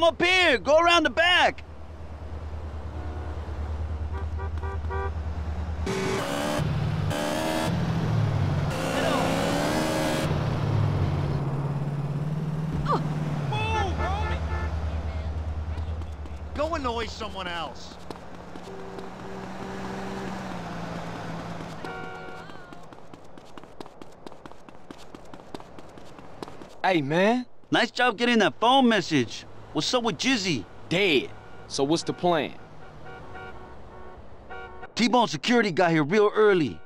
Holmes, I'm up here. Go around the back. Move! Go annoy someone else. Hey, man. Nice job getting that phone message. What's up with Jizzy? Dead. So what's the plan? T-Bone security got here real early.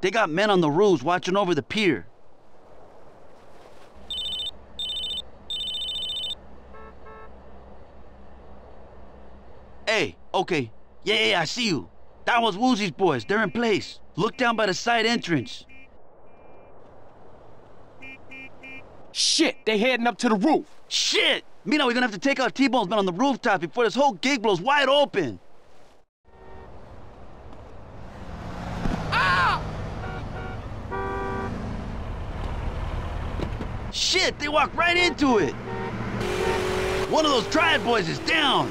They got men on the roofs watching over the pier. Hey, okay. Yeah, yeah, yeah, I see you. That was Woozie's boys. They're in place. Look down by the side entrance. Shit, they heading up to the roof. Shit! Mina, we're gonna have to take our T-Bone's men on the rooftop before this whole gig blows wide open. Ah! Shit, they walked right into it. One of those triad boys is down.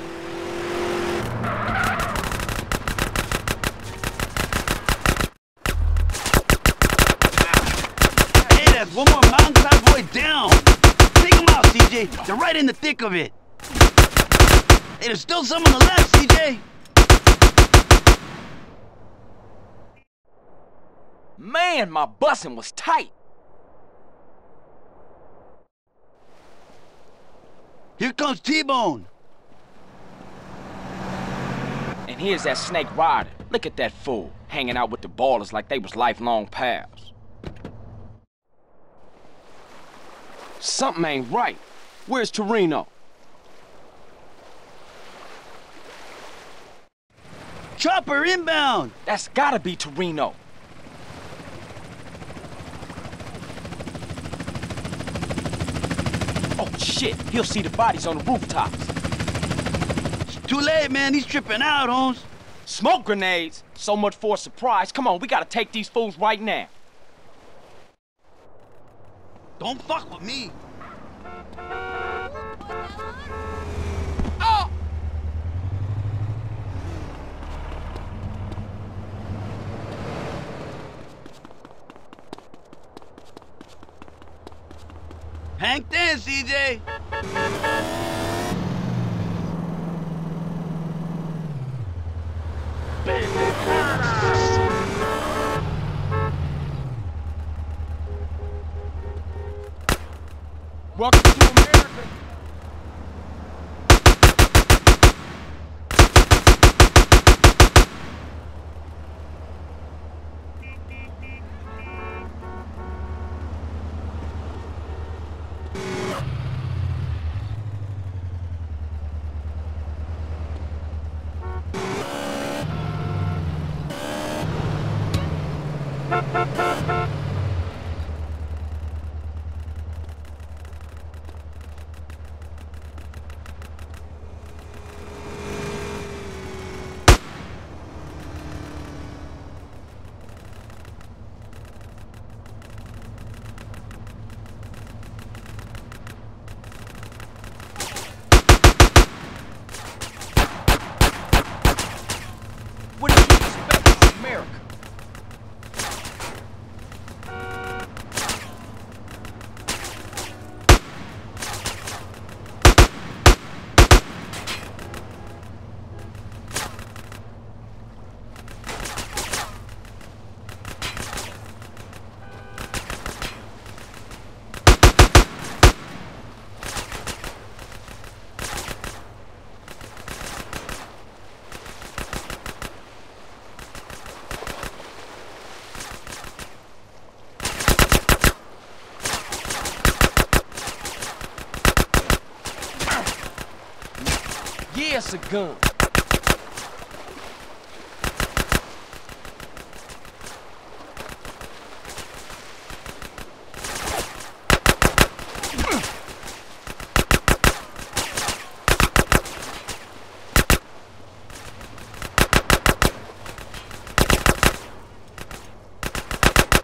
Hey, that's one more mountain side boy down. Take them out, CJ. They're right in the thick of it. Hey, there's still some on the left, CJ. Man, my busing was tight. Here comes T-Bone. And here's that snake Ryder. Look at that fool, hanging out with the ballers like they was lifelong pals. Something ain't right. Where's Toreno? Chopper inbound! That's gotta be Toreno. Oh shit, he'll see the bodies on the rooftops. It's too late, man. He's tripping out, Holmes. Smoke grenades? So much for a surprise. Come on, we gotta take these fools right now. Don't fuck with me. Oh! Hank then, CJ. Welcome to America. What did you expect from America? It's a gun.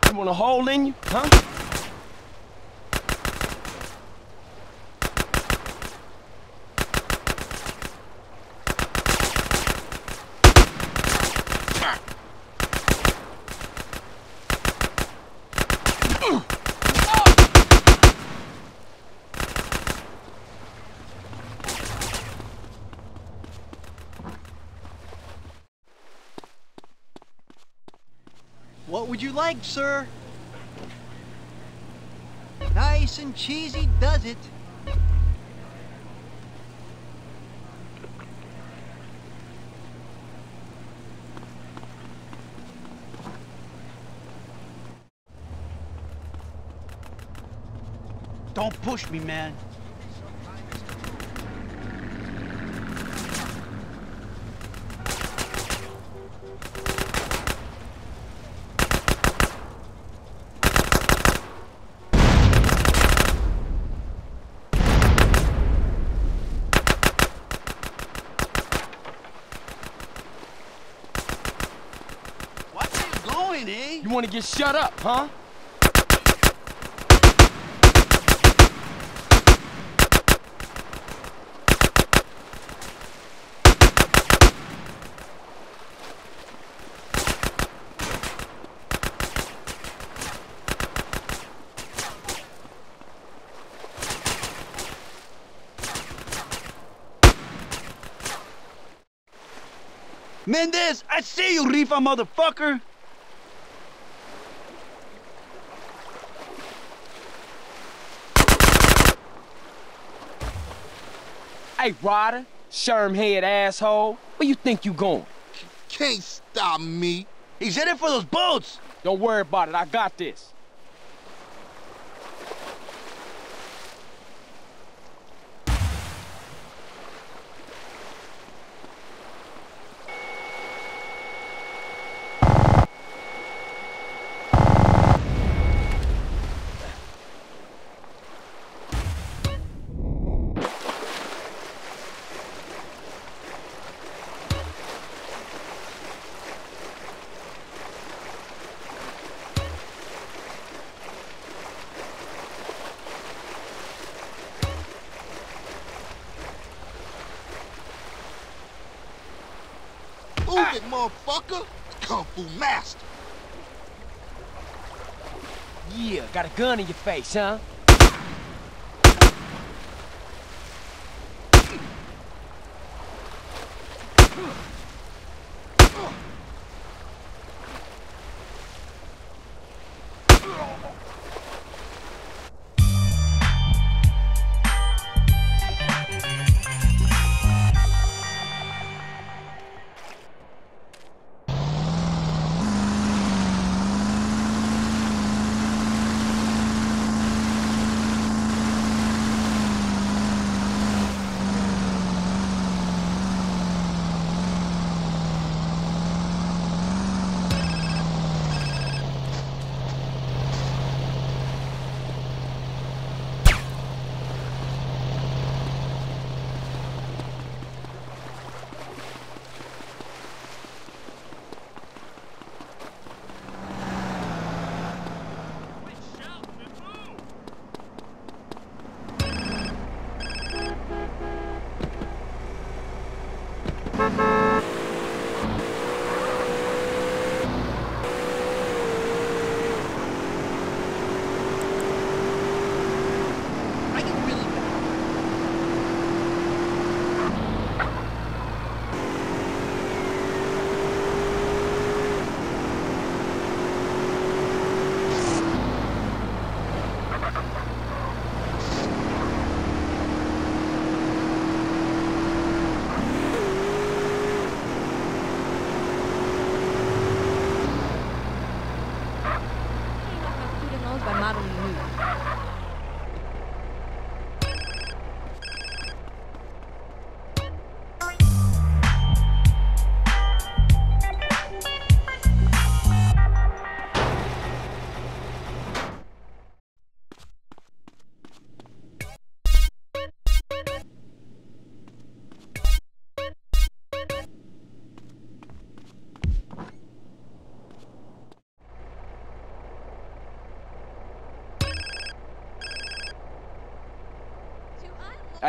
You want a hole in you, huh? You like, sir? Nice and cheesy does it. Don't push me, man. It going, eh? You want to get shut up, huh? Mendez, I see you, Rifa motherfucker. Hey, Ryder, sherm head asshole, where you think you going? can't stop me. He's headed for those boats! Don't worry about it, I got this. Motherfucker. Kung Fu Master. Yeah, got a gun in your face, huh?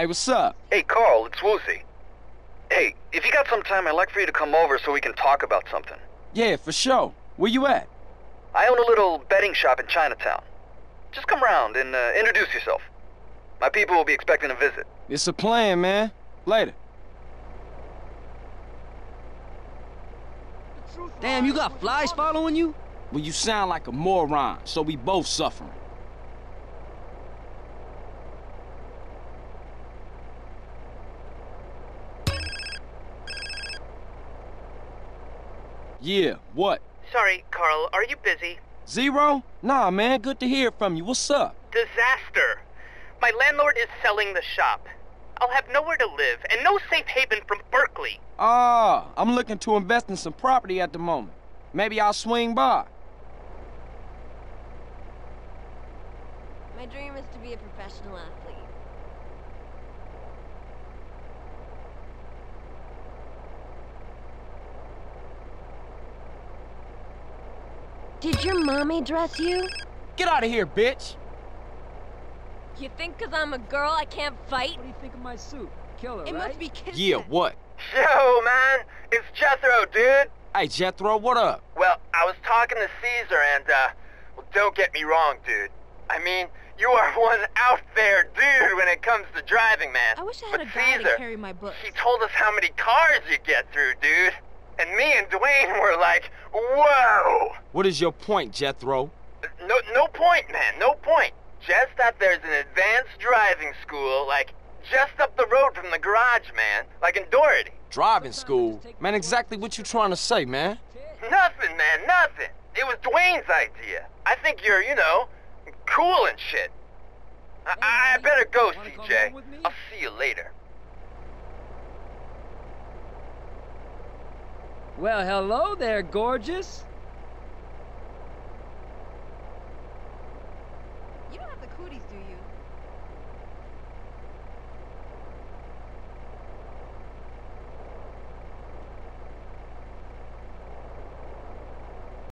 Hey, what's up? Hey, Carl, it's Woozie. Hey, if you got some time, I'd like for you to come over so we can talk about something. Yeah, for sure. Where you at? I own a little betting shop in Chinatown. Just come round and uh, introduce yourself. My people will be expecting a visit. It's a plan, man. Later. Damn, you got flies following you? Well, you sound like a moron, so we both suffering. Yeah, what? Sorry, Carl, are you busy? Zero? Nah, man, good to hear from you. What's up? Disaster! My landlord is selling the shop. I'll have nowhere to live and no safe haven from Berkley. Ah, I'm looking to invest in some property at the moment. Maybe I'll swing by. My dream is to be a professional athlete. Did your mommy dress you? Get out of here, bitch! You think cause I'm a girl I can't fight? What do you think of my suit? Killer, It right? must be kismet. Yeah, what? Yo, man, it's Jethro, dude. Hey, Jethro, what up? Well, I was talking to Cesar and, uh, well, don't get me wrong, dude. I mean, you are one out there dude when it comes to driving, man. I wish I had but a guy Caesar, to carry my books. He told us how many cars you get through, dude. And me and Dwayne were like, whoa! What is your point, Jethro? No, no point, man, no point. Just that there's an advanced driving school, like, just up the road from the garage, man. Like in Doherty. Driving school? Man, exactly what you trying to say, man? Nothing, man, nothing. It was Dwayne's idea. I think you're, you know, cool and shit. I, I better go, CJ. home with me? I'll see you later. Well, hello there, gorgeous.